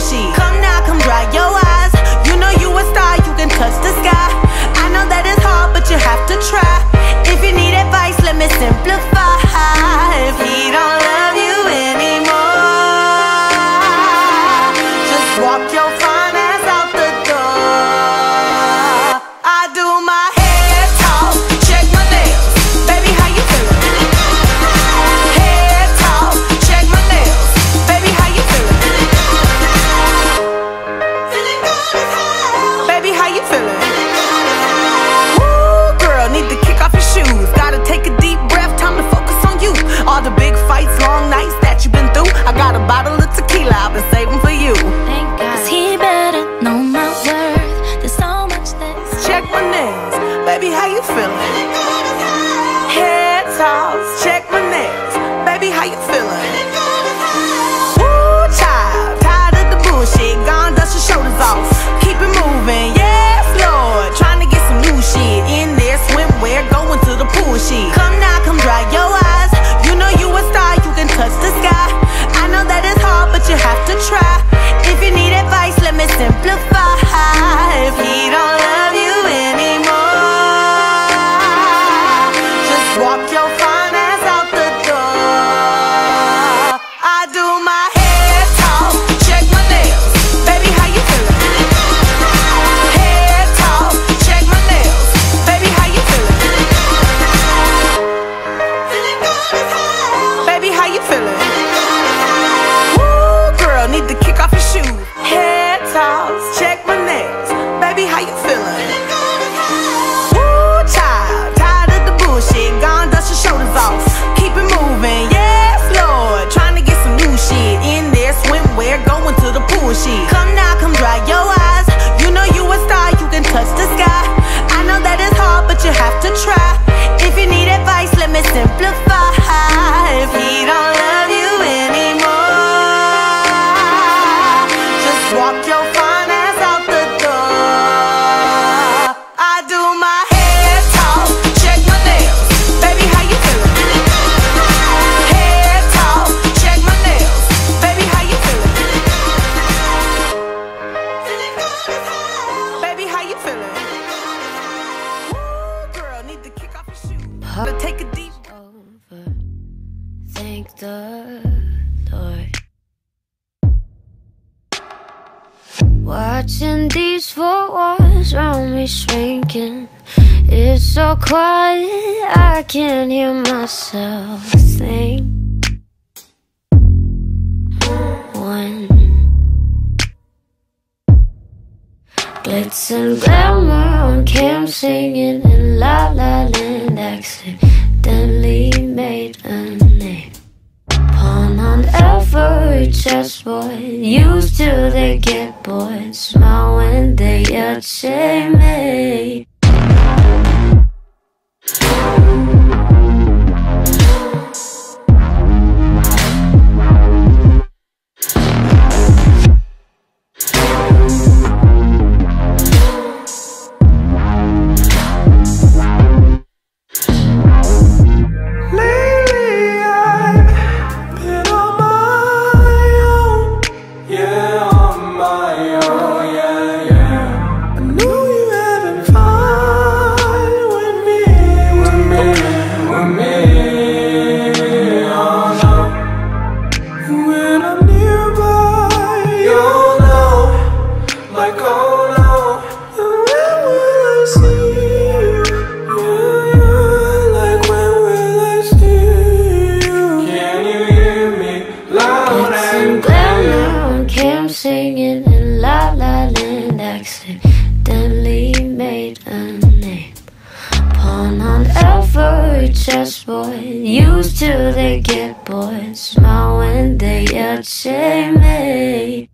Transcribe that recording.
See. 游戏。thank the Lord. Watching these four walls around me shrinking. It's so quiet, I can't hear myself think. One. Glitz and glamour on cam singing in La La Land accidentally made a just boy, Used to they get bored Smile when they are me just boys, Used to. The get bored Smile when they yell me